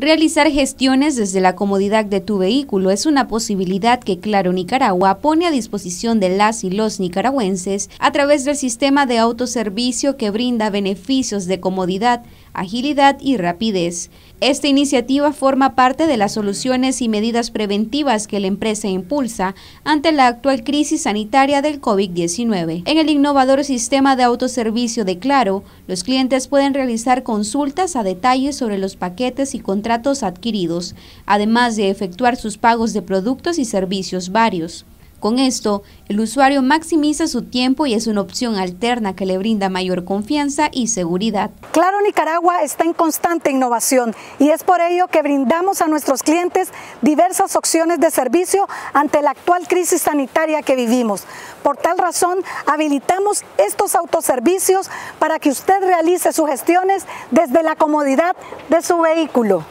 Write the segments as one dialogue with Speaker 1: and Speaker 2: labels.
Speaker 1: Realizar gestiones desde la comodidad de tu vehículo es una posibilidad que Claro Nicaragua pone a disposición de las y los nicaragüenses a través del sistema de autoservicio que brinda beneficios de comodidad, agilidad y rapidez. Esta iniciativa forma parte de las soluciones y medidas preventivas que la empresa impulsa ante la actual crisis sanitaria del COVID-19. En el innovador sistema de autoservicio de Claro, los clientes pueden realizar consultas a detalle sobre los paquetes y contratos adquiridos, además de efectuar sus pagos de productos y servicios varios. Con esto, el usuario maximiza su tiempo y es una opción alterna que le brinda mayor confianza y seguridad.
Speaker 2: Claro Nicaragua está en constante innovación y es por ello que brindamos a nuestros clientes diversas opciones de servicio ante la actual crisis sanitaria que vivimos. Por tal razón, habilitamos estos autoservicios para que usted realice sus gestiones desde la comodidad de su vehículo.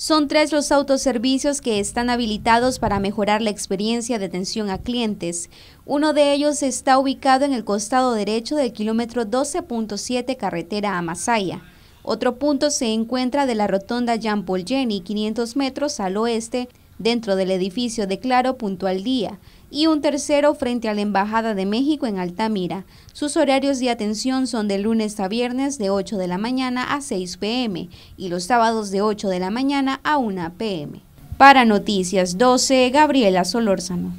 Speaker 1: Son tres los autoservicios que están habilitados para mejorar la experiencia de atención a clientes. Uno de ellos está ubicado en el costado derecho del kilómetro 12.7 carretera a Masaya. Otro punto se encuentra de la rotonda Jean Paul Jenny, 500 metros al oeste, dentro del edificio de Claro Punto al Día y un tercero frente a la Embajada de México en Altamira. Sus horarios de atención son de lunes a viernes de 8 de la mañana a 6 pm y los sábados de 8 de la mañana a 1 pm. Para Noticias 12, Gabriela Solórzano.